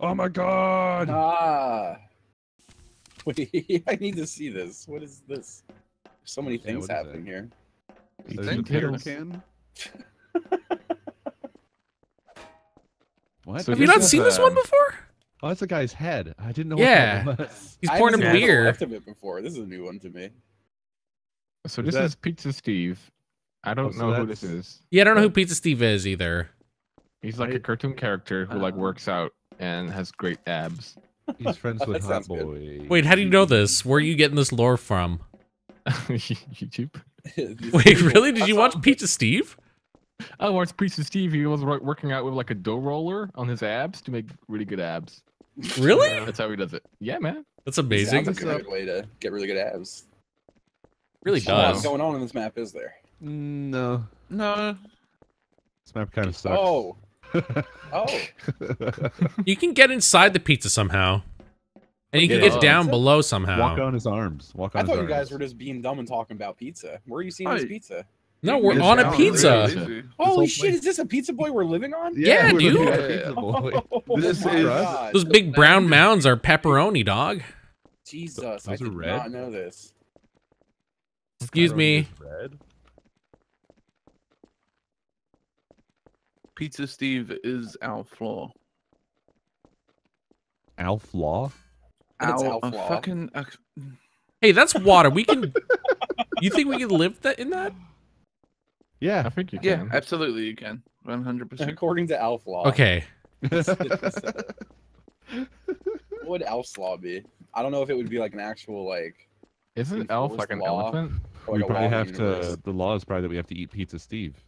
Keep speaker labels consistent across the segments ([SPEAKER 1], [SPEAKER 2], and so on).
[SPEAKER 1] Oh my god!
[SPEAKER 2] Ah. Wait, I need to see this. What is this? So many
[SPEAKER 1] Yeah,
[SPEAKER 2] things
[SPEAKER 1] what is
[SPEAKER 2] happening here.
[SPEAKER 3] You
[SPEAKER 1] There's
[SPEAKER 3] think
[SPEAKER 1] a pickle
[SPEAKER 3] it's-
[SPEAKER 1] can. What?
[SPEAKER 3] So
[SPEAKER 4] Have you not
[SPEAKER 3] is,
[SPEAKER 4] seen this one
[SPEAKER 3] um,
[SPEAKER 4] before?
[SPEAKER 1] Oh, that's a guy's head. I didn't know.
[SPEAKER 4] Yeah.
[SPEAKER 1] What that was.
[SPEAKER 4] He's
[SPEAKER 2] I
[SPEAKER 4] pouring him
[SPEAKER 2] haven't seen
[SPEAKER 4] beer.
[SPEAKER 2] Left of it before. This is a new one to me.
[SPEAKER 3] So
[SPEAKER 1] Is
[SPEAKER 3] this
[SPEAKER 1] that-
[SPEAKER 3] is Pizza Steve. I don't
[SPEAKER 1] Oh, so
[SPEAKER 3] know who this is.
[SPEAKER 4] Yeah, I don't know who Pizza Steve is either.
[SPEAKER 3] He's like a cartoon character who like
[SPEAKER 2] Uh.
[SPEAKER 3] works out and has great abs.
[SPEAKER 1] He's friends with Hot
[SPEAKER 2] sounds good.
[SPEAKER 1] Boy.
[SPEAKER 4] Wait, how do you know this? Where are you getting this lore from?
[SPEAKER 3] YouTube.
[SPEAKER 4] Wait, really? Did you watch Pizza Steve?
[SPEAKER 3] I watched Pizza Steve. He was working out with like a dough roller on his abs to make really good abs.
[SPEAKER 4] Really?
[SPEAKER 3] That's how he does it. Yeah, man.
[SPEAKER 4] That's amazing.
[SPEAKER 2] That's a good way to get really good abs.
[SPEAKER 4] Really
[SPEAKER 2] A lot
[SPEAKER 4] does.
[SPEAKER 2] going on in this map, is there?
[SPEAKER 1] No,
[SPEAKER 3] No.
[SPEAKER 1] this map kind of sucks.
[SPEAKER 2] Oh, oh.
[SPEAKER 4] You can get inside the pizza somehow. And you can
[SPEAKER 3] Yeah.
[SPEAKER 4] get down
[SPEAKER 2] Pizza?
[SPEAKER 4] below somehow.
[SPEAKER 1] Walk on his arms. Walk on
[SPEAKER 2] I
[SPEAKER 1] his
[SPEAKER 2] thought you
[SPEAKER 1] arms.
[SPEAKER 2] guys were just being dumb and talking about pizza. Where are you seeing this pizza?
[SPEAKER 4] No, we're
[SPEAKER 3] It's
[SPEAKER 4] on a pizza.
[SPEAKER 3] really.
[SPEAKER 2] Holy shit,
[SPEAKER 1] place-
[SPEAKER 2] is this a pizza boy we're living on?
[SPEAKER 4] Yeah,
[SPEAKER 1] we're
[SPEAKER 4] dude.
[SPEAKER 5] Yeah.
[SPEAKER 1] Pizza Boy.
[SPEAKER 2] Oh
[SPEAKER 5] This is-
[SPEAKER 4] Those big brown mounds are pepperoni, dog.
[SPEAKER 2] Jesus,
[SPEAKER 1] Those
[SPEAKER 2] I did
[SPEAKER 1] red?
[SPEAKER 2] not know this.
[SPEAKER 4] Excuse me.
[SPEAKER 1] Red.
[SPEAKER 5] Pizza Steve is our flaw.
[SPEAKER 1] Alf Law.
[SPEAKER 2] And it's
[SPEAKER 5] Our
[SPEAKER 2] our
[SPEAKER 5] a
[SPEAKER 2] flaw.
[SPEAKER 5] fucking uh,
[SPEAKER 4] Hey, that's water. We can. You think we can live that in that?
[SPEAKER 1] Yeah.
[SPEAKER 3] I think you can.
[SPEAKER 5] yeah, absolutely you can. One hundred percent.
[SPEAKER 2] According to Alf Law.
[SPEAKER 4] Okay.
[SPEAKER 2] What would Alf's Law be? I don't know if it would be like an actual like,
[SPEAKER 3] Isn't Elf like an
[SPEAKER 2] law.
[SPEAKER 3] elephant?
[SPEAKER 2] or
[SPEAKER 1] we probably have
[SPEAKER 2] universe.
[SPEAKER 1] to. The law is probably that we have to eat Pizza Steve.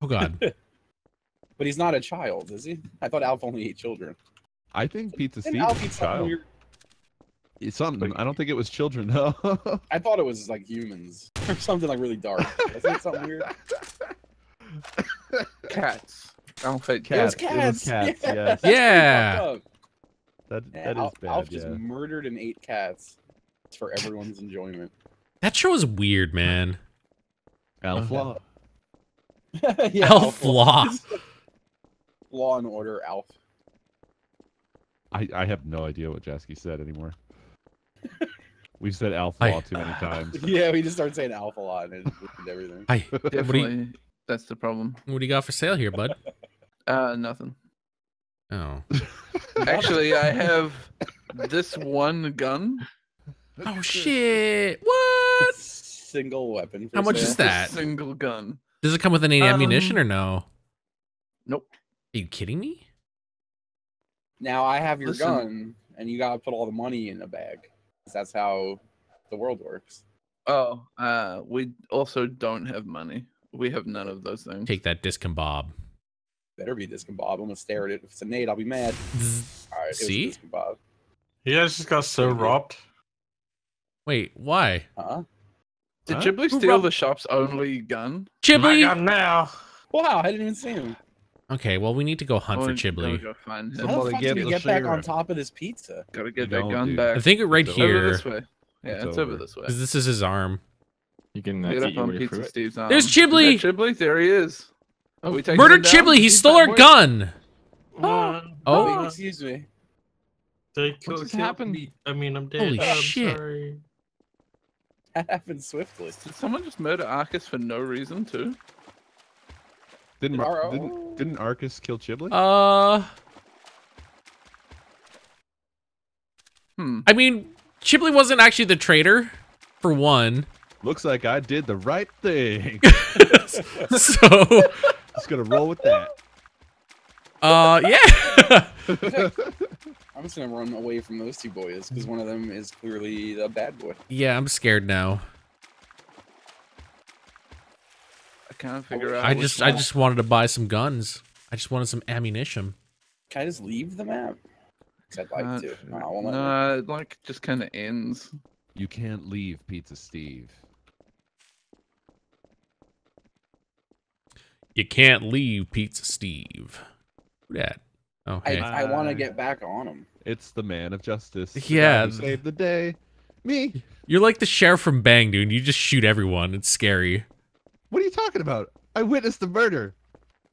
[SPEAKER 4] Oh God.
[SPEAKER 2] But he's not a child, is he? I thought Alf only ate children.
[SPEAKER 1] I think Pizza Steve
[SPEAKER 2] Alf
[SPEAKER 1] is a child.
[SPEAKER 2] weird?
[SPEAKER 1] It's something. I don't think it was children. No.
[SPEAKER 2] I thought it was like humans or something like really dark. Wasn't it something weird?
[SPEAKER 5] Cats. Alf ate
[SPEAKER 2] It was
[SPEAKER 1] Cats.
[SPEAKER 2] cats.
[SPEAKER 1] It was cats,
[SPEAKER 2] Yeah,
[SPEAKER 1] yes.
[SPEAKER 4] Yeah.
[SPEAKER 2] fucked up.
[SPEAKER 1] that
[SPEAKER 2] Yeah,
[SPEAKER 1] that is
[SPEAKER 2] Alf,
[SPEAKER 1] bad.
[SPEAKER 2] Alf
[SPEAKER 1] yeah.
[SPEAKER 2] just murdered and ate cats. It's for everyone's enjoyment.
[SPEAKER 4] That show is weird, man.
[SPEAKER 1] Alf
[SPEAKER 3] uh-huh.
[SPEAKER 1] Law.
[SPEAKER 2] yeah,
[SPEAKER 4] Alf Law.
[SPEAKER 2] Law and Order, Alf.
[SPEAKER 1] I, I have no idea what Jaaski said anymore. We've said Alf
[SPEAKER 4] I-
[SPEAKER 1] Law too many times.
[SPEAKER 2] Yeah, we just started saying Alf a lot and it just ruined everything.
[SPEAKER 4] Hi. What you,
[SPEAKER 5] Definitely. That's the problem.
[SPEAKER 4] what do you got for sale here, bud?
[SPEAKER 5] Uh, nothing.
[SPEAKER 4] Oh.
[SPEAKER 5] Actually, I have this one gun.
[SPEAKER 4] Oh shit! What?
[SPEAKER 2] Single weapon.
[SPEAKER 4] How much
[SPEAKER 2] sale.
[SPEAKER 4] is that?
[SPEAKER 5] Single gun.
[SPEAKER 4] Does it come with any ammunition
[SPEAKER 5] Um,
[SPEAKER 4] or no?
[SPEAKER 5] Nope.
[SPEAKER 4] Are you kidding me?
[SPEAKER 2] Now I have your
[SPEAKER 5] Listen.
[SPEAKER 2] gun, and you gotta put all the money in a bag. That's how the world works.
[SPEAKER 5] Oh, uh, we also don't have money. We have none of those things.
[SPEAKER 4] Take that discombob.
[SPEAKER 2] Better be discombob. I'm gonna stare at it. If it's a nade, I'll be mad. All right, it
[SPEAKER 4] See?
[SPEAKER 2] discombobb.
[SPEAKER 6] You guys just got so robbed.
[SPEAKER 4] Wait, why?
[SPEAKER 2] Huh?
[SPEAKER 5] Did
[SPEAKER 1] Huh?
[SPEAKER 4] Chiblee
[SPEAKER 5] steal the shop's only gun?
[SPEAKER 6] My
[SPEAKER 4] Chiblee.
[SPEAKER 6] God, now.
[SPEAKER 2] Wow, I didn't even see him.
[SPEAKER 4] Okay, well we need to go hunt
[SPEAKER 5] Oh,
[SPEAKER 4] for
[SPEAKER 5] we gotta
[SPEAKER 4] Chiblee.
[SPEAKER 5] Go find him.
[SPEAKER 2] How the fuck
[SPEAKER 1] get
[SPEAKER 2] did we get back on top of this pizza?
[SPEAKER 5] Gotta get
[SPEAKER 1] You
[SPEAKER 5] that gun
[SPEAKER 1] dude.
[SPEAKER 4] I think it right
[SPEAKER 1] It's
[SPEAKER 5] Over
[SPEAKER 4] here.
[SPEAKER 5] this way. Yeah,
[SPEAKER 1] It's
[SPEAKER 5] it's, over.
[SPEAKER 1] over.
[SPEAKER 5] this way.
[SPEAKER 4] Because this is his arm.
[SPEAKER 3] You can
[SPEAKER 5] Get up on
[SPEAKER 3] way
[SPEAKER 5] Pizza
[SPEAKER 3] through.
[SPEAKER 5] Steve's arm.
[SPEAKER 4] There's
[SPEAKER 5] Is that
[SPEAKER 4] Chiblee!
[SPEAKER 5] Chiblee, there he is.
[SPEAKER 3] Oh,
[SPEAKER 5] we taking
[SPEAKER 4] Murdered
[SPEAKER 5] him down?
[SPEAKER 4] Chiblee. He stole our gun.
[SPEAKER 6] One.
[SPEAKER 4] Oh.
[SPEAKER 2] Wait,
[SPEAKER 6] uh,
[SPEAKER 2] excuse me.
[SPEAKER 6] They
[SPEAKER 3] What just happened?
[SPEAKER 6] me. I mean, I'm dead.
[SPEAKER 4] Holy
[SPEAKER 6] Oh, I'm
[SPEAKER 4] shit.
[SPEAKER 6] sorry.
[SPEAKER 2] That happened swiftly.
[SPEAKER 5] Did someone just murder Arkas for no reason too?
[SPEAKER 1] Didn't, Mar-
[SPEAKER 2] Ar-
[SPEAKER 1] didn't didn't Arkas kill Chiblee?
[SPEAKER 4] Uh,
[SPEAKER 5] Hmm.
[SPEAKER 4] I mean, Chiblee wasn't actually the traitor, for one.
[SPEAKER 1] Looks like I did the right thing.
[SPEAKER 4] so,
[SPEAKER 1] Just gonna roll with that.
[SPEAKER 4] uh, yeah.
[SPEAKER 2] I'm just gonna run away from those two boys because one of them is clearly the bad boy.
[SPEAKER 4] yeah, I'm scared now.
[SPEAKER 5] I can't figure out.
[SPEAKER 4] I just, I just wanted to buy some guns. I just wanted some ammunition.
[SPEAKER 2] Can I just leave the map? I'd like
[SPEAKER 5] Uh,
[SPEAKER 2] to. No, I won't let me.
[SPEAKER 5] no, it like just kind of ends.
[SPEAKER 1] You can't leave Pizza Steve.
[SPEAKER 4] You can't leave Pizza Steve. Who that?
[SPEAKER 2] I,
[SPEAKER 4] Okay.
[SPEAKER 2] I want to get back on him.
[SPEAKER 1] It's the man of justice.
[SPEAKER 4] Yeah.
[SPEAKER 1] who saved the day. Me.
[SPEAKER 4] You're like the sheriff from Bang, dude. You just shoot everyone. It's scary.
[SPEAKER 1] What are you talking about? I witnessed the murder,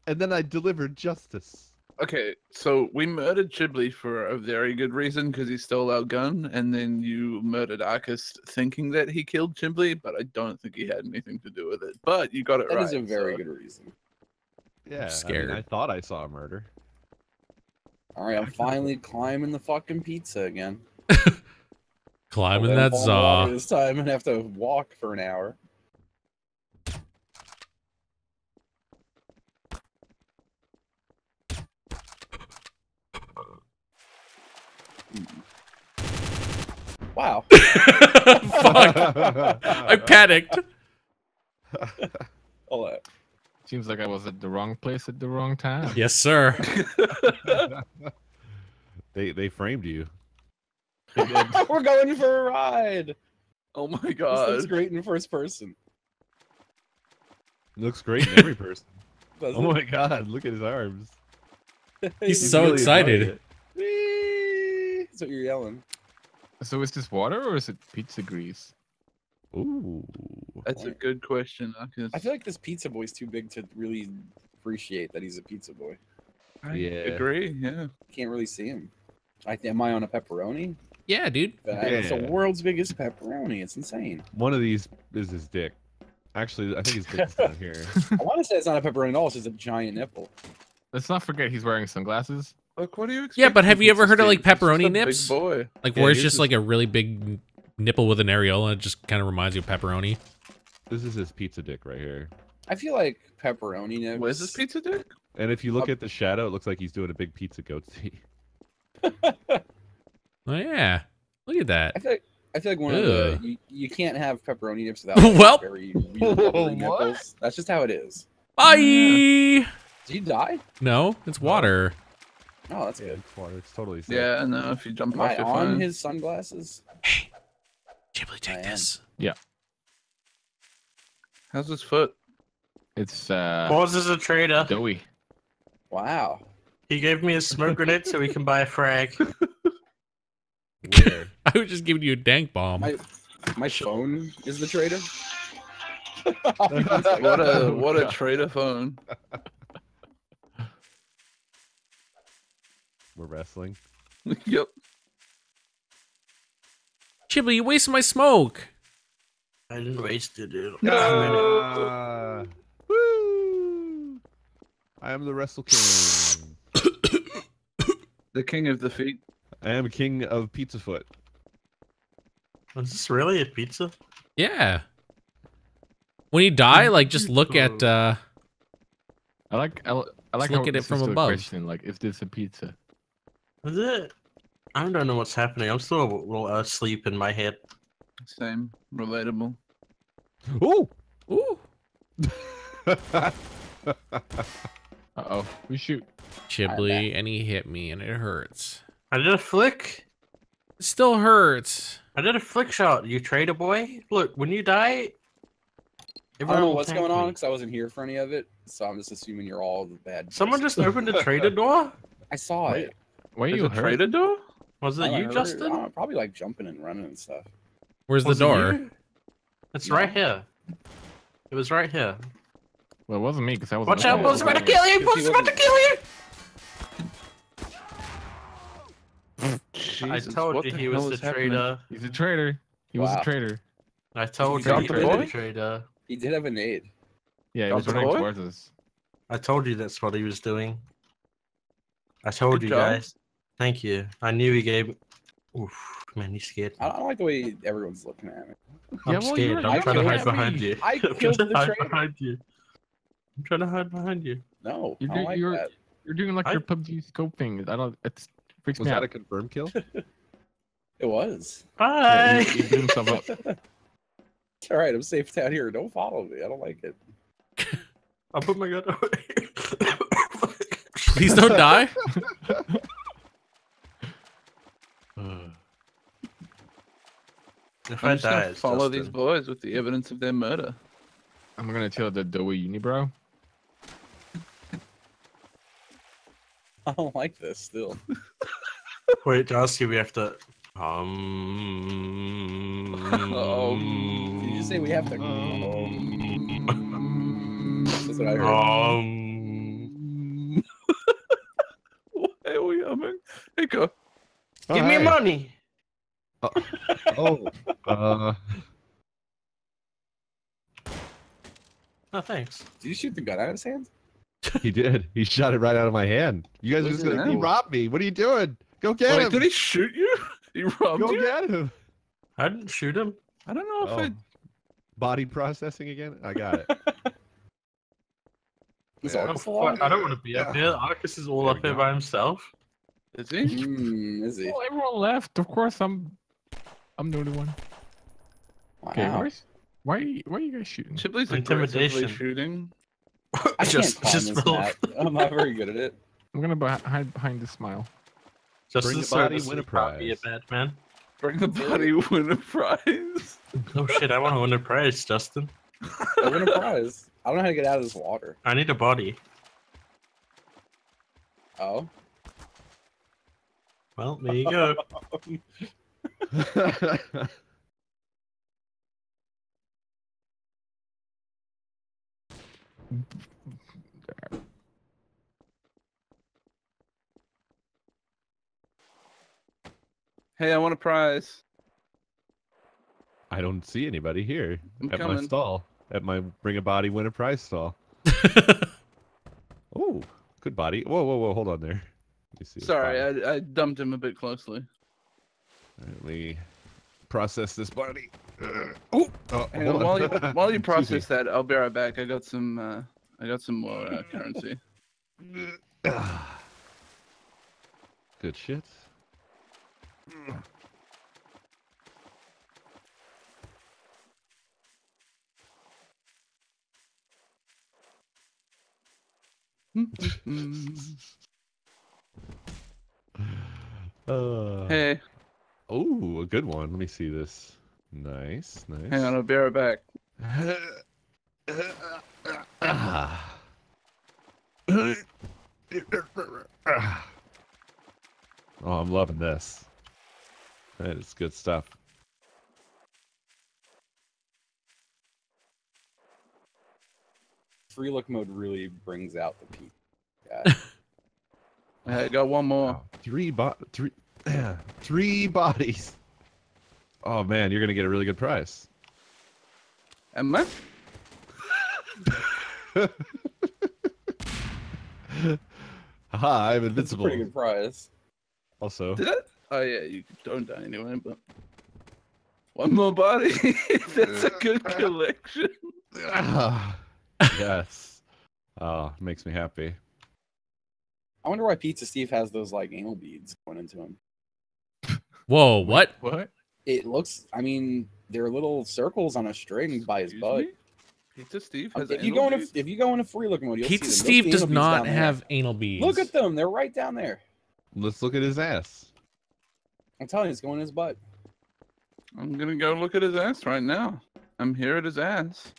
[SPEAKER 1] and then I delivered justice.
[SPEAKER 5] Okay, so we murdered Chiblee for a very good reason because he stole our gun, and then you murdered Arkas thinking that he killed Chiblee, but I don't think he had anything to do with it. But you got it
[SPEAKER 2] That
[SPEAKER 5] right.
[SPEAKER 2] is a very
[SPEAKER 5] so-
[SPEAKER 2] good reason.
[SPEAKER 1] Yeah, I,
[SPEAKER 4] scared.
[SPEAKER 1] mean, I thought I saw a murder.
[SPEAKER 2] All right, I'm finally climbing the fucking pizza again.
[SPEAKER 4] Climbing that
[SPEAKER 2] fall in the water
[SPEAKER 4] zaw.
[SPEAKER 2] This time and have to walk for an hour. Wow.
[SPEAKER 4] Fuck. I panicked.
[SPEAKER 2] Hold on.
[SPEAKER 3] Seems like I was at the wrong place at the wrong time.
[SPEAKER 4] Yes, sir.
[SPEAKER 1] they they framed you.
[SPEAKER 2] We're going for a ride.
[SPEAKER 5] Oh my
[SPEAKER 2] This looks great in first person.
[SPEAKER 1] Looks great in every person.
[SPEAKER 2] doesn't
[SPEAKER 1] oh
[SPEAKER 2] it?
[SPEAKER 1] my god, look at his arms.
[SPEAKER 4] He's so excited.
[SPEAKER 2] Whee! That's what you're yelling.
[SPEAKER 3] So is this water or is it pizza grease?
[SPEAKER 1] Ooh.
[SPEAKER 5] That's a good question, Arkas.
[SPEAKER 2] I feel like this pizza boy's too big to really appreciate that he's a pizza boy.
[SPEAKER 5] I
[SPEAKER 1] Yeah.
[SPEAKER 5] agree. Yeah.
[SPEAKER 2] Can't really see him. I am I on a pepperoni?
[SPEAKER 4] Yeah, dude.
[SPEAKER 2] It's the world's biggest pepperoni. It's insane.
[SPEAKER 1] One of these is his dick. Actually, I think his dick's down here.
[SPEAKER 2] I want to say it's not a pepperoni at all. It's just a giant nipple.
[SPEAKER 3] Let's not forget he's wearing sunglasses.
[SPEAKER 5] Look, what do you expect?
[SPEAKER 4] Yeah, but have you ever heard of, like,
[SPEAKER 5] Steve? He's just
[SPEAKER 4] pepperoni nips?
[SPEAKER 5] Big boy.
[SPEAKER 4] Like
[SPEAKER 1] Yeah,
[SPEAKER 4] where it's
[SPEAKER 1] yours
[SPEAKER 4] just like a really big nipple with an areola. It just kind of reminds you of pepperoni.
[SPEAKER 1] This is his pizza dick right here.
[SPEAKER 2] I feel like pepperoni nips.
[SPEAKER 5] Where's this pizza dick?
[SPEAKER 1] And if you look at the shadow, it looks like he's doing a big pizza goatee.
[SPEAKER 4] Oh yeah, look at that.
[SPEAKER 2] I feel like I feel like one of the you, you can't have pepperoni nips without
[SPEAKER 4] Welp.
[SPEAKER 2] very weird nipples. That's just how it is.
[SPEAKER 4] Bye.
[SPEAKER 2] Did you die?
[SPEAKER 4] No, it's water.
[SPEAKER 2] Oh, that's
[SPEAKER 1] Yeah,
[SPEAKER 2] good.
[SPEAKER 1] it's water. It's totally safe.
[SPEAKER 5] Yeah, no. If you jump
[SPEAKER 2] Am
[SPEAKER 5] off
[SPEAKER 2] I
[SPEAKER 5] your
[SPEAKER 2] on
[SPEAKER 5] phone,
[SPEAKER 2] his sunglasses?
[SPEAKER 4] Hey, Chiblee,
[SPEAKER 2] I
[SPEAKER 4] take
[SPEAKER 2] am.
[SPEAKER 4] Yeah.
[SPEAKER 5] how's his foot?
[SPEAKER 3] It's uh
[SPEAKER 6] Pause as a trader.
[SPEAKER 3] doughy.
[SPEAKER 2] Wow.
[SPEAKER 6] He gave me a smoke grenade so we can buy a frag.
[SPEAKER 1] Where?
[SPEAKER 4] I was just giving you a dank bomb.
[SPEAKER 2] My my phone is the traitor.
[SPEAKER 5] What a what a
[SPEAKER 1] God.
[SPEAKER 5] trader phone.
[SPEAKER 1] We're wrestling.
[SPEAKER 5] yep.
[SPEAKER 4] Chiblee, you wasted my smoke.
[SPEAKER 6] I didn't waste it. dude.
[SPEAKER 1] Ah, woo! I am the Wrestle King.
[SPEAKER 5] The king of the feet.
[SPEAKER 1] I am king of Pizza Foot.
[SPEAKER 6] Is this really a pizza?
[SPEAKER 4] Yeah. When you die, like just look at. uh
[SPEAKER 3] I like I, I like
[SPEAKER 4] look
[SPEAKER 3] how
[SPEAKER 4] at it from
[SPEAKER 3] is still a
[SPEAKER 4] above.
[SPEAKER 3] Question like, is this a pizza?
[SPEAKER 6] Is it? I don't know what's happening. I'm still a little asleep in my head.
[SPEAKER 5] Same. Relatable.
[SPEAKER 1] Ooh!
[SPEAKER 4] Ooh.
[SPEAKER 3] Uh oh, we shoot.
[SPEAKER 4] Chiblee, and he hit me, and it hurts.
[SPEAKER 6] I did a flick.
[SPEAKER 4] It still hurts.
[SPEAKER 6] I did a flick shot. You trader boy. Look, when you die,
[SPEAKER 2] I don't
[SPEAKER 6] everyone
[SPEAKER 2] know what's
[SPEAKER 6] thank
[SPEAKER 2] going on because I wasn't here for any of it, so I'm just assuming you're all the bad.
[SPEAKER 6] Someone
[SPEAKER 2] guys.
[SPEAKER 6] just opened a trader door.
[SPEAKER 2] I saw
[SPEAKER 3] Wait,
[SPEAKER 2] it.
[SPEAKER 3] Why are you
[SPEAKER 5] a
[SPEAKER 3] hurt?
[SPEAKER 5] trader door?
[SPEAKER 6] Was
[SPEAKER 2] I
[SPEAKER 6] it you,
[SPEAKER 2] heard-
[SPEAKER 6] Justin?
[SPEAKER 2] don't probably like jumping and running and stuff.
[SPEAKER 4] Where's
[SPEAKER 6] Was
[SPEAKER 4] the door?
[SPEAKER 6] you? It's
[SPEAKER 2] No.
[SPEAKER 6] right here. It was right here.
[SPEAKER 3] Well, it wasn't me because I was.
[SPEAKER 6] Watch out,
[SPEAKER 2] Bo's
[SPEAKER 6] Bo's
[SPEAKER 2] about
[SPEAKER 6] about
[SPEAKER 2] to
[SPEAKER 6] to
[SPEAKER 2] kill
[SPEAKER 6] kill
[SPEAKER 2] you,
[SPEAKER 6] you!
[SPEAKER 2] Bo's
[SPEAKER 6] Bo's
[SPEAKER 2] about
[SPEAKER 6] about
[SPEAKER 2] to
[SPEAKER 6] to kill you! I told you he was the traitor.
[SPEAKER 3] He's a traitor. He was a traitor.
[SPEAKER 6] I told
[SPEAKER 2] you
[SPEAKER 6] you he was
[SPEAKER 2] the
[SPEAKER 6] the traitor.
[SPEAKER 2] He did have a nade.
[SPEAKER 3] Yeah, he
[SPEAKER 5] Got
[SPEAKER 3] was running
[SPEAKER 5] boy?
[SPEAKER 3] towards us.
[SPEAKER 6] I told you that's what he was doing. I told
[SPEAKER 5] Good
[SPEAKER 6] you
[SPEAKER 5] job.
[SPEAKER 6] guys. Thank you. I knew he gave. Oof, man, he scared
[SPEAKER 2] I don't, like the way everyone's looking at me.
[SPEAKER 6] I'm
[SPEAKER 3] Yeah, well,
[SPEAKER 6] scared. I'm trying to hide behind
[SPEAKER 3] me.
[SPEAKER 6] you.
[SPEAKER 2] I
[SPEAKER 6] I'm
[SPEAKER 2] killed
[SPEAKER 6] trying to
[SPEAKER 2] the
[SPEAKER 6] hide behind you. I'm trying to hide behind you.
[SPEAKER 2] No,
[SPEAKER 3] You're
[SPEAKER 2] I don't
[SPEAKER 3] doing-
[SPEAKER 2] like
[SPEAKER 3] you're-
[SPEAKER 2] that.
[SPEAKER 3] You're doing like
[SPEAKER 6] I-
[SPEAKER 3] your PUBG scope thing. I don't. It freaks
[SPEAKER 1] Was
[SPEAKER 3] me
[SPEAKER 1] that a confirmed kill?
[SPEAKER 2] It was.
[SPEAKER 3] Yeah,
[SPEAKER 6] Bye.
[SPEAKER 3] he, he blew himself up.
[SPEAKER 2] It's all right. I'm safe down here. Don't follow me. I don't like it.
[SPEAKER 6] I'll put my gun away.
[SPEAKER 4] Please don't die.
[SPEAKER 6] If
[SPEAKER 5] I'm
[SPEAKER 6] I
[SPEAKER 5] just gonna
[SPEAKER 6] die, it's
[SPEAKER 5] follow these boys with the evidence of their murder.
[SPEAKER 3] I'm gonna tell the doughy unibrow.
[SPEAKER 2] I don't like this still.
[SPEAKER 6] Wait, to ask you, we have to. Um.
[SPEAKER 2] Um, did you say we have to?
[SPEAKER 6] Um,
[SPEAKER 2] That's what I heard.
[SPEAKER 6] um,
[SPEAKER 5] quicker.
[SPEAKER 6] Give me money.
[SPEAKER 1] Oh, uh,
[SPEAKER 6] Oh, thanks.
[SPEAKER 2] Did you shoot the gun out of his hand?
[SPEAKER 1] he did. He shot it right out of my hand. You guys are just gonna he robbed me. What are you doing? Go get
[SPEAKER 5] Wait,
[SPEAKER 1] him.
[SPEAKER 5] did he shoot you? He robbed
[SPEAKER 1] Go
[SPEAKER 5] you?
[SPEAKER 1] get him.
[SPEAKER 6] I didn't shoot him.
[SPEAKER 5] I don't know if
[SPEAKER 1] Oh.
[SPEAKER 5] I.
[SPEAKER 1] Body processing again. I got it. Yeah.
[SPEAKER 2] yeah.
[SPEAKER 6] I'm fu- I don't want to be up here. Arkas is all
[SPEAKER 1] There
[SPEAKER 6] up
[SPEAKER 1] we
[SPEAKER 6] here
[SPEAKER 1] go.
[SPEAKER 6] by himself.
[SPEAKER 5] Is he?
[SPEAKER 2] Mm, is he?
[SPEAKER 3] Well, everyone left. Of course, I'm. I'm the only one. Okay,
[SPEAKER 2] Wow.
[SPEAKER 3] where's, why? Why are you guys shooting?
[SPEAKER 5] Chiblee's aggressively
[SPEAKER 6] Intimidation.
[SPEAKER 5] shooting.
[SPEAKER 2] I
[SPEAKER 6] just,
[SPEAKER 2] can't
[SPEAKER 6] just
[SPEAKER 2] map. I'm not very good at it.
[SPEAKER 3] I'm gonna beh- hide behind the smile.
[SPEAKER 6] Just
[SPEAKER 1] Bring the body,
[SPEAKER 6] this
[SPEAKER 1] win a
[SPEAKER 6] is probably
[SPEAKER 1] prize.
[SPEAKER 6] a bad man.
[SPEAKER 5] Bring the body, win a prize.
[SPEAKER 6] Oh shit! I want to win a prize, Justin.
[SPEAKER 2] I win a prize. I don't know how to get out of this water.
[SPEAKER 6] I need a body.
[SPEAKER 2] Oh.
[SPEAKER 6] Well, there you go.
[SPEAKER 5] Hey, I want a prize.
[SPEAKER 1] I don't see anybody here
[SPEAKER 5] I'm
[SPEAKER 1] at my stall. At my bring a body, win a prize stall. Oh, good body. Whoa, whoa, whoa! Hold on there. Let me see.
[SPEAKER 5] Sorry. I, I dumped him a bit closely.
[SPEAKER 1] Let me process this body. Uh, oh, oh,
[SPEAKER 5] Hang
[SPEAKER 1] hold
[SPEAKER 5] on, while you while you process that, I'll be right back. I got some uh, I got some more uh, currency.
[SPEAKER 1] Good shit.
[SPEAKER 5] Mm.
[SPEAKER 1] Uh,
[SPEAKER 5] hey,
[SPEAKER 1] Oh, a good one. Let me see this. Nice, nice.
[SPEAKER 5] hang on, I'll be right back.
[SPEAKER 1] Oh, I'm loving this. That is good stuff.
[SPEAKER 2] Free look mode really brings out the peak. Yeah.
[SPEAKER 5] I got one more.
[SPEAKER 1] Wow. Three bo- three three bodies. Oh man, you're gonna get a really good price.
[SPEAKER 5] Am I?
[SPEAKER 1] Haha, I'm invincible.
[SPEAKER 2] pretty good prize.
[SPEAKER 1] Also,
[SPEAKER 5] Did I? Oh yeah, you don't die anyway, but one more body. That's a good collection.
[SPEAKER 1] Ah, yes. Oh, makes me happy.
[SPEAKER 2] I wonder why Pizza Steve has those like anal beads going into him.
[SPEAKER 4] Whoa, what?
[SPEAKER 3] What?
[SPEAKER 2] It looks. I mean, they're little circles on a string by his
[SPEAKER 5] Excuse
[SPEAKER 2] butt.
[SPEAKER 5] me? Pizza Steve has
[SPEAKER 2] if you
[SPEAKER 5] anal
[SPEAKER 2] go into
[SPEAKER 5] beads?
[SPEAKER 2] if you go into free look mode, you'll
[SPEAKER 4] Pizza
[SPEAKER 2] see them. Those
[SPEAKER 4] Steve
[SPEAKER 2] anal
[SPEAKER 4] does
[SPEAKER 2] beads
[SPEAKER 4] not
[SPEAKER 2] down there.
[SPEAKER 4] have anal beads.
[SPEAKER 2] Look at them. They're right down there.
[SPEAKER 1] Let's look at his ass.
[SPEAKER 2] I'm telling you, it's going in his butt.
[SPEAKER 5] I'm gonna go look at his ass right now. I'm here at his ass.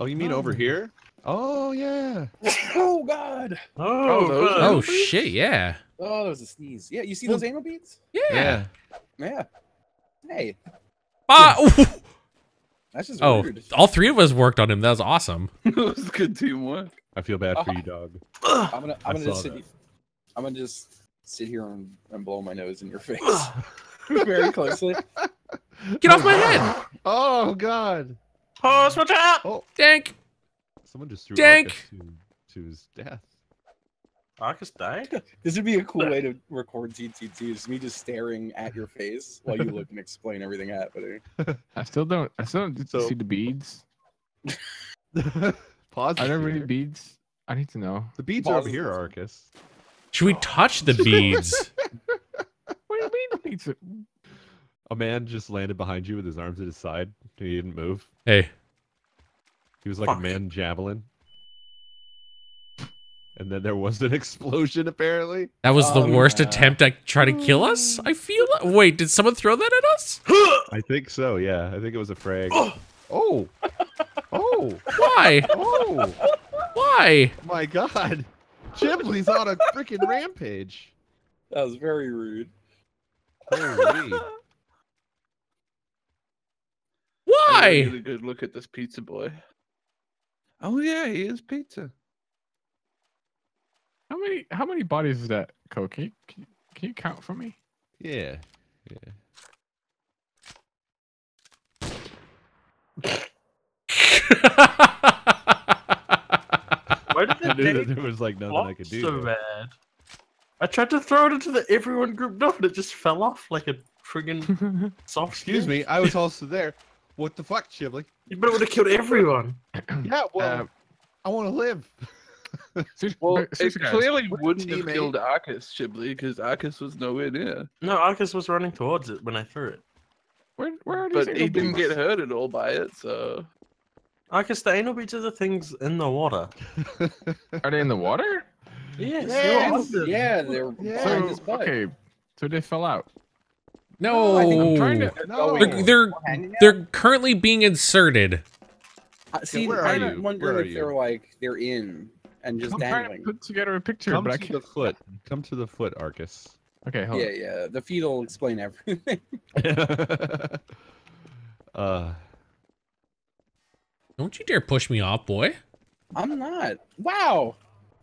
[SPEAKER 1] Oh, you mean over here? Oh yeah.
[SPEAKER 2] oh God!
[SPEAKER 6] Oh,
[SPEAKER 5] those
[SPEAKER 6] good.
[SPEAKER 4] Oh shit, yeah.
[SPEAKER 2] Oh, that was a sneeze. Yeah, you see those anal beads?
[SPEAKER 4] Yeah.
[SPEAKER 2] Yeah. Hey,
[SPEAKER 4] Ah, ooh.
[SPEAKER 2] that's just
[SPEAKER 4] oh,
[SPEAKER 2] weird.
[SPEAKER 4] all three of us worked on him. That was awesome.
[SPEAKER 5] it was good teamwork.
[SPEAKER 1] I feel bad for
[SPEAKER 2] Oh.
[SPEAKER 1] you, dog.
[SPEAKER 2] I'm gonna,
[SPEAKER 1] I
[SPEAKER 2] I'm gonna just sit.
[SPEAKER 1] that.
[SPEAKER 2] I'm gonna just sit here and, and blow my nose in your face very closely.
[SPEAKER 4] Get off my head,
[SPEAKER 1] Oh god.
[SPEAKER 6] Pause, watch out!
[SPEAKER 1] Oh,
[SPEAKER 4] Dank.
[SPEAKER 1] Someone just threw
[SPEAKER 4] Dank.
[SPEAKER 1] Arkas to, to his death.
[SPEAKER 6] Arkas died?
[SPEAKER 2] This would be a cool way to record TTT. Is me just staring at your face while you look and explain everything happening.
[SPEAKER 3] I still don't. I still don't
[SPEAKER 1] So-
[SPEAKER 3] see the beads.
[SPEAKER 1] Pause.
[SPEAKER 3] Are there really
[SPEAKER 1] here.
[SPEAKER 3] beads? I need to know.
[SPEAKER 1] The beads are over here, Arkas.
[SPEAKER 4] Should we touch the beads?
[SPEAKER 3] What do you mean the beads?
[SPEAKER 1] A man just landed behind you with his arms at his side. He didn't move.
[SPEAKER 4] hey,
[SPEAKER 1] He was like
[SPEAKER 6] Fuck.
[SPEAKER 1] a man javelin. And then there was an explosion, apparently.
[SPEAKER 4] that was the
[SPEAKER 2] Um,
[SPEAKER 4] worst
[SPEAKER 2] uh,
[SPEAKER 4] attempt at trying to kill us. I feel. Wait, did someone throw that at us?
[SPEAKER 1] I think so, yeah. I think it was a frag. Oh! Oh!
[SPEAKER 4] Why?
[SPEAKER 1] Oh!
[SPEAKER 4] Why?
[SPEAKER 1] My god! Chiblee's on a freaking rampage.
[SPEAKER 2] That was very rude.
[SPEAKER 1] Holy.
[SPEAKER 5] I
[SPEAKER 4] Why?
[SPEAKER 5] really good look at this pizza boy. Oh yeah, he is pizza.
[SPEAKER 3] How many? How many bodies is that? Coke? Can you, can you- Can you count for me?
[SPEAKER 1] Yeah. Yeah.
[SPEAKER 6] Why did
[SPEAKER 1] I
[SPEAKER 6] the
[SPEAKER 1] knew that there was like nothing I could do.
[SPEAKER 6] so bad? I tried to throw it into the everyone group no, and it just fell off like a friggin' soft
[SPEAKER 1] Excuse
[SPEAKER 6] skin.
[SPEAKER 1] me, I was also there. What the fuck, Chiblee?
[SPEAKER 6] But it would have killed everyone.
[SPEAKER 1] Yeah, well,
[SPEAKER 3] Uh,
[SPEAKER 1] I want to live.
[SPEAKER 5] Well, it
[SPEAKER 3] seriously, guys,
[SPEAKER 5] clearly wouldn't have
[SPEAKER 1] teammate?
[SPEAKER 5] killed Arkas, Chiblee, because Arkas was nowhere near.
[SPEAKER 6] No, Arkas was running towards it when I threw it.
[SPEAKER 3] Where, where are these
[SPEAKER 5] But he
[SPEAKER 3] anal
[SPEAKER 5] didn't get hurt at all by it, so.
[SPEAKER 6] Arkas, the anal beads are the things in the water.
[SPEAKER 3] Are they in the water?
[SPEAKER 6] Yes,
[SPEAKER 2] Yes,
[SPEAKER 6] they're
[SPEAKER 2] yeah, they're
[SPEAKER 1] Yeah.
[SPEAKER 3] So, okay, so they fell out.
[SPEAKER 4] No,
[SPEAKER 3] I think I'm trying to.
[SPEAKER 1] no.
[SPEAKER 4] they're they're, they're currently being inserted.
[SPEAKER 2] Uh, See,
[SPEAKER 1] where are
[SPEAKER 2] I'm
[SPEAKER 1] you?
[SPEAKER 2] wondering
[SPEAKER 1] Where are
[SPEAKER 2] if they're like they're in and just
[SPEAKER 3] I'm trying to put together a picture,
[SPEAKER 1] Come
[SPEAKER 3] but I
[SPEAKER 1] to
[SPEAKER 3] can't.
[SPEAKER 1] the foot. Come to the foot, Arkas.
[SPEAKER 3] Okay, hold
[SPEAKER 2] Yeah,
[SPEAKER 3] on.
[SPEAKER 2] yeah. The feet will explain everything.
[SPEAKER 1] uh,
[SPEAKER 4] Don't you dare push me off, boy.
[SPEAKER 2] I'm not. Wow.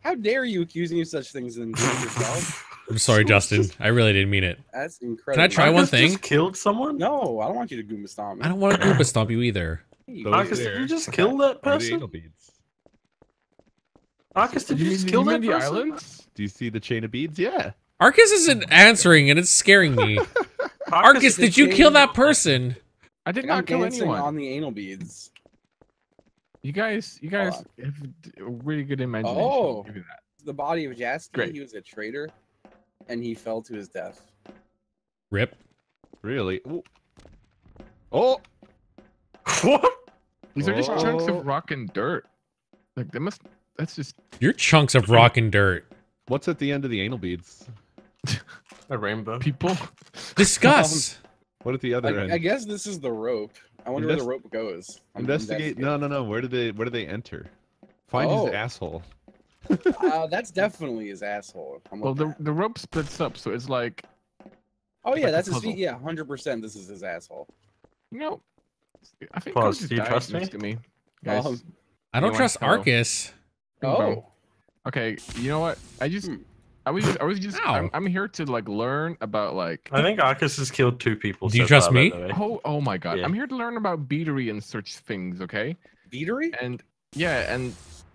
[SPEAKER 2] How dare you accuse me of such things and include yourself?
[SPEAKER 4] I'm sorry, Justin. I really didn't mean it.
[SPEAKER 2] That's incredible.
[SPEAKER 4] Can I try one thing?
[SPEAKER 6] Just killed someone.
[SPEAKER 2] No, I don't want you to goomba stomp me.
[SPEAKER 4] I don't want to Goomba stomp you either.
[SPEAKER 2] Hey,
[SPEAKER 1] Those
[SPEAKER 6] Arkas, did you just kill that
[SPEAKER 1] are the anal
[SPEAKER 6] person?
[SPEAKER 1] beads.
[SPEAKER 6] Arkas, did you
[SPEAKER 3] mean-
[SPEAKER 6] just
[SPEAKER 3] you
[SPEAKER 6] kill that
[SPEAKER 3] the
[SPEAKER 6] person?
[SPEAKER 3] islands?
[SPEAKER 1] Do you see the chain of beads? Yeah.
[SPEAKER 4] Arkas isn't answering, and it's scaring me.
[SPEAKER 2] Arkas,
[SPEAKER 4] did you kill that person?
[SPEAKER 3] I did
[SPEAKER 2] I'm
[SPEAKER 3] not kill anyone.
[SPEAKER 2] on the anal beads.
[SPEAKER 3] You guys, you
[SPEAKER 2] Hold
[SPEAKER 3] guys have d- a really good imagination.
[SPEAKER 2] Oh.
[SPEAKER 3] that.
[SPEAKER 2] The body of Jaaski,
[SPEAKER 3] Great.
[SPEAKER 2] he was a traitor, and he fell to his death.
[SPEAKER 4] Rip.
[SPEAKER 1] Really? Ooh. Oh.
[SPEAKER 6] What?
[SPEAKER 3] These are just oh. chunks
[SPEAKER 1] Oh.
[SPEAKER 3] of rock and dirt. Like they must. That's just
[SPEAKER 4] You're chunks of rock and dirt.
[SPEAKER 1] What's at the end of the anal beads?
[SPEAKER 6] A rainbow.
[SPEAKER 3] people.
[SPEAKER 4] Discuss.
[SPEAKER 1] What at the other
[SPEAKER 2] I,
[SPEAKER 1] end?
[SPEAKER 2] I guess this is the rope. I wonder where the rope goes. I'm
[SPEAKER 1] Investigate. No, no, no. Where do they? Where do they enter? Find
[SPEAKER 2] Oh.
[SPEAKER 1] his asshole.
[SPEAKER 2] Uh, that's definitely his asshole. I'm
[SPEAKER 3] Well, the
[SPEAKER 2] at.
[SPEAKER 3] the rope splits up, so it's like
[SPEAKER 2] oh yeah,
[SPEAKER 3] like
[SPEAKER 2] that's his feet. Yeah, hundred percent. This is his asshole.
[SPEAKER 3] you know. I think
[SPEAKER 6] Pause, do you trust me?
[SPEAKER 3] To me, guys.
[SPEAKER 2] Um,
[SPEAKER 4] I don't trust Arkas.
[SPEAKER 3] Bing
[SPEAKER 2] oh,
[SPEAKER 3] Okay, you know what? I just,
[SPEAKER 2] Hmm.
[SPEAKER 3] I was, just, I was just I'm, I'm here to like learn about like.
[SPEAKER 6] I think Arkas has killed two people.
[SPEAKER 4] Do you
[SPEAKER 6] so
[SPEAKER 4] trust
[SPEAKER 6] far,
[SPEAKER 4] me?
[SPEAKER 3] Oh, oh my god!
[SPEAKER 6] Yeah.
[SPEAKER 3] I'm here to learn about beatery and such things. Okay,
[SPEAKER 2] beatery.
[SPEAKER 3] and yeah, and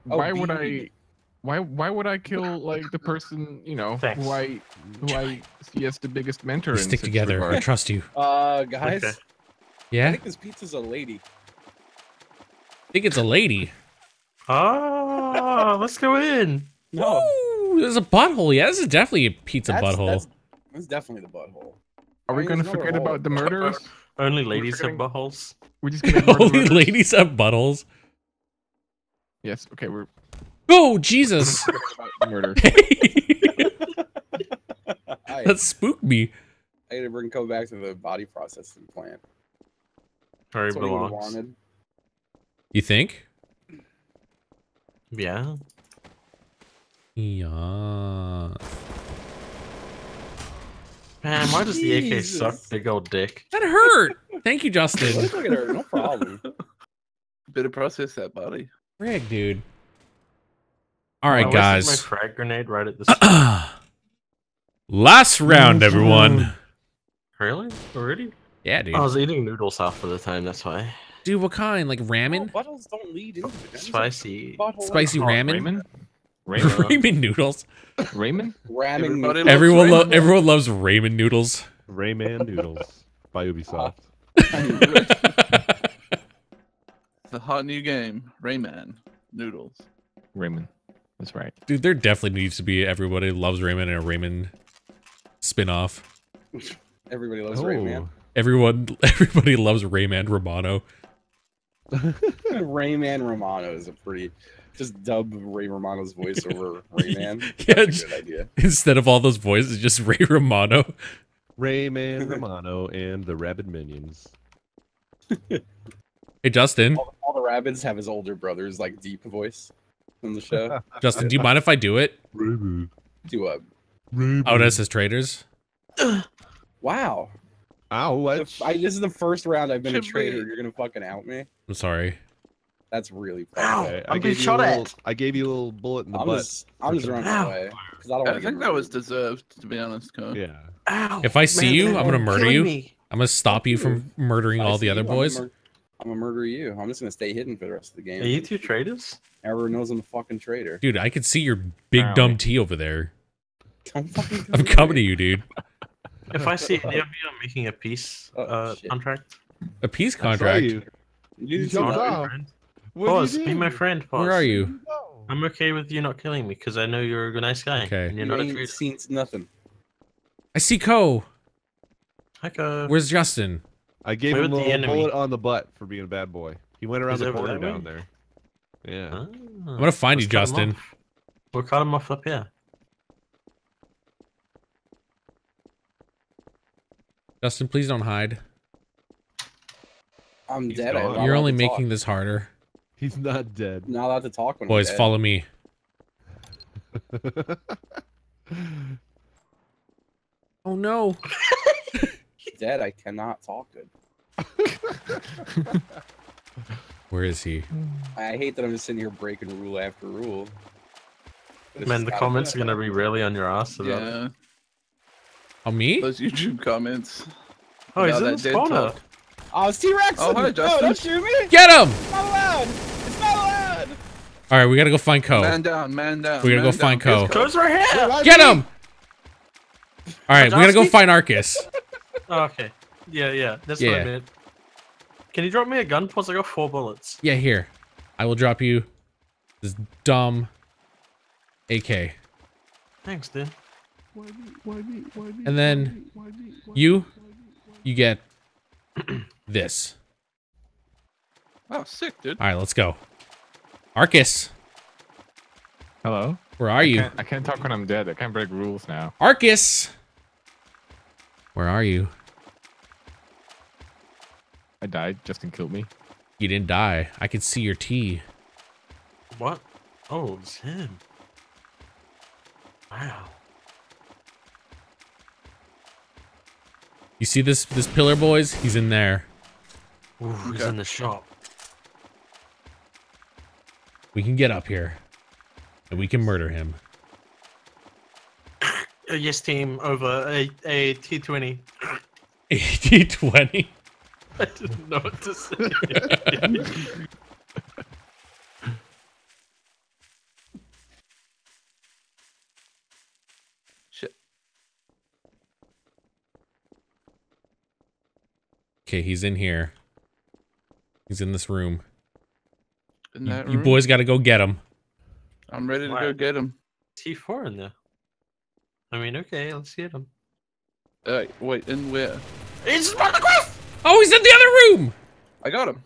[SPEAKER 2] Oh,
[SPEAKER 3] why would I?
[SPEAKER 2] Beatery.
[SPEAKER 3] Why, why would I kill like the person you know
[SPEAKER 6] Thanks.
[SPEAKER 3] who I, who I see as the biggest mentor?
[SPEAKER 4] We
[SPEAKER 3] in
[SPEAKER 4] stick
[SPEAKER 3] such
[SPEAKER 4] together. I trust you.
[SPEAKER 2] Uh, guys,
[SPEAKER 6] Okay.
[SPEAKER 2] I think this pizza's a lady.
[SPEAKER 4] I think it's a lady.
[SPEAKER 6] Ah, let's go in.
[SPEAKER 2] No,
[SPEAKER 4] Ooh, there's a butthole. Yeah, this is definitely a pizza
[SPEAKER 2] that's,
[SPEAKER 4] butthole.
[SPEAKER 2] That's, that's definitely the butthole.
[SPEAKER 3] Are we
[SPEAKER 2] I mean,
[SPEAKER 3] gonna forget
[SPEAKER 2] to
[SPEAKER 3] about the murders?
[SPEAKER 6] Only ladies have
[SPEAKER 3] forgetting-
[SPEAKER 6] buttholes.
[SPEAKER 3] We're just gonna ignore
[SPEAKER 4] Only
[SPEAKER 3] murders?
[SPEAKER 4] ladies have buttholes.
[SPEAKER 3] Yes. Okay. We're
[SPEAKER 4] Oh, Jesus.
[SPEAKER 3] forgetting about the murders.
[SPEAKER 2] I,
[SPEAKER 4] that spooked me.
[SPEAKER 2] I gotta bring come back to the body processing plant.
[SPEAKER 6] Where he
[SPEAKER 2] That's what he would have
[SPEAKER 6] belongs.
[SPEAKER 2] wanted.
[SPEAKER 4] You think?
[SPEAKER 6] Yeah.
[SPEAKER 4] Yeah.
[SPEAKER 6] Man, why does the AK suck? Big old dick.
[SPEAKER 4] That hurt. Thank you, Justin.
[SPEAKER 2] Look at no problem.
[SPEAKER 5] Better process that body.
[SPEAKER 4] Frig, dude. All
[SPEAKER 6] I
[SPEAKER 4] guys.
[SPEAKER 6] My frag grenade right at this.
[SPEAKER 4] Last round, mm-hmm. everyone.
[SPEAKER 6] really? Already?
[SPEAKER 4] Yeah, dude.
[SPEAKER 6] I was eating noodles half of the time. That's why.
[SPEAKER 4] Dude, what kind? Like ramen?
[SPEAKER 2] Oh, no, buttholes don't lead into it. There's a
[SPEAKER 6] Spicy.
[SPEAKER 2] butthole
[SPEAKER 4] Spicy
[SPEAKER 3] Oh,
[SPEAKER 4] ramen?
[SPEAKER 3] Raymond. Raymond.
[SPEAKER 4] Ramen noodles.
[SPEAKER 3] Raymond.
[SPEAKER 2] Ramming
[SPEAKER 5] Everybody
[SPEAKER 2] me.
[SPEAKER 5] loves
[SPEAKER 4] Everyone, lo-
[SPEAKER 5] ramen.
[SPEAKER 4] everyone loves ramen noodles.
[SPEAKER 1] Rayman Noodles by Ubisoft.
[SPEAKER 5] The hot new game, Rayman Noodles.
[SPEAKER 3] Raymond. That's right.
[SPEAKER 4] Dude, there definitely needs to be everybody loves ramen and a ramen spin-off.
[SPEAKER 2] Everybody loves Rayman. Oh.
[SPEAKER 4] Everyone, everybody loves Rayman Romano.
[SPEAKER 2] Rayman Romano is a pretty. Just dub Ray Romano's voice over Rayman.
[SPEAKER 4] Yeah,
[SPEAKER 2] That's
[SPEAKER 4] just-
[SPEAKER 2] a good idea.
[SPEAKER 4] Instead of all those voices, just Ray Romano.
[SPEAKER 1] Rayman Romano and the Rabid Minions.
[SPEAKER 4] Hey, Justin.
[SPEAKER 2] All, all the rabbits have his older brother's like deep voice in the show.
[SPEAKER 4] Justin, do you mind if I do it?
[SPEAKER 1] Rayman.
[SPEAKER 2] Do a
[SPEAKER 4] Otis as traders.
[SPEAKER 2] wow.
[SPEAKER 1] Ow, what?
[SPEAKER 2] f- I, this is the first round I've been a traitor. You're gonna fucking out me.
[SPEAKER 4] I'm sorry.
[SPEAKER 2] That's really
[SPEAKER 6] Ow.
[SPEAKER 2] funny.
[SPEAKER 1] Okay,
[SPEAKER 6] I'm
[SPEAKER 1] I
[SPEAKER 6] being
[SPEAKER 1] gave you a
[SPEAKER 6] shot
[SPEAKER 1] little,
[SPEAKER 6] at.
[SPEAKER 1] I gave you a little bullet in the
[SPEAKER 2] I'm
[SPEAKER 1] butt.
[SPEAKER 2] just, I'm just running
[SPEAKER 6] Ow.
[SPEAKER 2] away I don't
[SPEAKER 5] I think that was deserved, to be honest, Cole.
[SPEAKER 1] Yeah.
[SPEAKER 6] Ow.
[SPEAKER 4] If I see
[SPEAKER 6] Man,
[SPEAKER 4] you, I'm gonna murder you.
[SPEAKER 6] me.
[SPEAKER 4] I'm gonna stop you from murdering all the other boys.
[SPEAKER 2] I'm gonna murder you. I'm just gonna stay hidden for the rest of the game.
[SPEAKER 6] Are you two traitors?
[SPEAKER 2] Everyone knows I'm a fucking traitor.
[SPEAKER 4] Dude, I can see your big
[SPEAKER 3] Apparently.
[SPEAKER 4] dumb T over there.
[SPEAKER 2] Don't fucking
[SPEAKER 4] I'm coming to you, dude.
[SPEAKER 6] If I see any of you, I'm making a peace
[SPEAKER 2] Oh,
[SPEAKER 6] uh,
[SPEAKER 2] shit.
[SPEAKER 6] contract.
[SPEAKER 4] A peace contract.
[SPEAKER 1] you.
[SPEAKER 2] You
[SPEAKER 1] You
[SPEAKER 2] did
[SPEAKER 1] jumped off.
[SPEAKER 6] friend.
[SPEAKER 1] What did
[SPEAKER 6] Pause.
[SPEAKER 1] you
[SPEAKER 6] Be my friend. Pause.
[SPEAKER 4] Where are you?
[SPEAKER 6] I'm okay with you not killing me because I know you're a nice guy.
[SPEAKER 4] Okay.
[SPEAKER 6] And you're
[SPEAKER 2] You
[SPEAKER 6] not a
[SPEAKER 2] ain't
[SPEAKER 6] traitor.
[SPEAKER 2] seen nothing.
[SPEAKER 4] I see Ko.
[SPEAKER 6] Like a.
[SPEAKER 4] Where's Justin?
[SPEAKER 1] I gave
[SPEAKER 6] Where
[SPEAKER 1] him a little
[SPEAKER 6] enemy?
[SPEAKER 1] bullet on the butt for being a bad boy. He went around
[SPEAKER 6] He's
[SPEAKER 1] the corner
[SPEAKER 6] that way?
[SPEAKER 1] down there. Yeah.
[SPEAKER 6] Ah.
[SPEAKER 4] I'm gonna find you,
[SPEAKER 6] Let's cut him
[SPEAKER 4] Justin.
[SPEAKER 6] off. We'll cut him off up here.
[SPEAKER 4] Justin, please don't hide.
[SPEAKER 2] I'm
[SPEAKER 1] He's
[SPEAKER 2] dead. I'm
[SPEAKER 4] You're only
[SPEAKER 2] to talk.
[SPEAKER 4] making this harder.
[SPEAKER 1] He's not dead.
[SPEAKER 2] Not allowed to talk when
[SPEAKER 4] Boys,
[SPEAKER 2] I'm dead.
[SPEAKER 4] follow me. Oh no.
[SPEAKER 2] Dead. I cannot talk good.
[SPEAKER 4] Where is he?
[SPEAKER 2] I hate that I'm just sitting here breaking rule after rule. But it's
[SPEAKER 6] Man, the
[SPEAKER 2] gotta-
[SPEAKER 6] comments are gonna be really on your ass about it.
[SPEAKER 5] Yeah,
[SPEAKER 4] Oh me?
[SPEAKER 5] those YouTube comments.
[SPEAKER 6] Oh, he's
[SPEAKER 5] about
[SPEAKER 6] in the
[SPEAKER 5] dead
[SPEAKER 6] spawner.
[SPEAKER 5] talk.
[SPEAKER 2] Oh, it's T-Rex!
[SPEAKER 5] Oh, hi,
[SPEAKER 2] no,
[SPEAKER 5] Justin.
[SPEAKER 2] don't shoot me!
[SPEAKER 4] Get him!
[SPEAKER 2] It's not allowed! It's not allowed!
[SPEAKER 4] All right, we gotta go find Ko.
[SPEAKER 5] Man down, man down.
[SPEAKER 4] We gotta go
[SPEAKER 5] man
[SPEAKER 4] find
[SPEAKER 5] down.
[SPEAKER 4] Ko.
[SPEAKER 5] Here's
[SPEAKER 6] Goes right here.
[SPEAKER 4] Get him! All right, we gotta go find Arkas.
[SPEAKER 6] Oh, okay. Yeah, yeah. That's what
[SPEAKER 4] Yeah.
[SPEAKER 6] I meant. Can you drop me a gun? Plus, I got four bullets.
[SPEAKER 4] Yeah, here. I will drop you this dumb AK.
[SPEAKER 6] Thanks, dude.
[SPEAKER 4] And then you, you get this.
[SPEAKER 5] Oh, sick, dude.
[SPEAKER 4] All right, let's go. Arkas,
[SPEAKER 3] Hello.
[SPEAKER 4] where are
[SPEAKER 3] I
[SPEAKER 4] you?
[SPEAKER 3] can't, I can't talk when I'm dead. I can't break rules now.
[SPEAKER 4] Arkas, where are you?
[SPEAKER 3] I died. Justin killed me.
[SPEAKER 4] You didn't die. I can see your T.
[SPEAKER 6] What? Oh, it's him. Wow.
[SPEAKER 4] You see this this pillar, boys? He's in there.
[SPEAKER 6] Ooh, he's
[SPEAKER 5] Okay.
[SPEAKER 6] in the shop.
[SPEAKER 4] We can get up here, and we can murder him.
[SPEAKER 6] Uh, yes, team over a, a T20.
[SPEAKER 4] AT twenty.
[SPEAKER 6] I didn't know what to say.
[SPEAKER 5] Shit.
[SPEAKER 4] Okay, he's in here. He's in this room.
[SPEAKER 5] In
[SPEAKER 4] You,
[SPEAKER 5] that
[SPEAKER 4] you
[SPEAKER 5] room.
[SPEAKER 4] boys got to go get him.
[SPEAKER 5] I'm ready to
[SPEAKER 6] Why?
[SPEAKER 5] go get him.
[SPEAKER 6] T4 in there. I mean, okay, let's get him.
[SPEAKER 5] Uh, wait, in where?
[SPEAKER 6] It's part of the quest!
[SPEAKER 4] Oh, he's in the room.
[SPEAKER 5] I got him.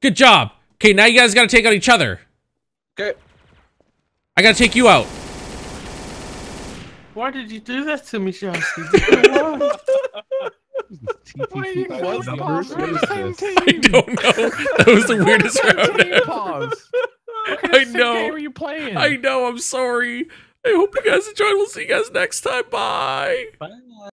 [SPEAKER 4] Good job. Okay, now you guys got to take out each other.
[SPEAKER 5] Okay.
[SPEAKER 4] I got to take you out.
[SPEAKER 6] Why did you do that to me? Why?
[SPEAKER 1] Is this?
[SPEAKER 4] I don't know. That was the weirdest round.
[SPEAKER 3] Pause.
[SPEAKER 4] I know.
[SPEAKER 3] What game are you playing?
[SPEAKER 4] I know. I'm sorry. I hope you guys enjoyed. We'll see you guys next time. Bye.
[SPEAKER 6] Bye.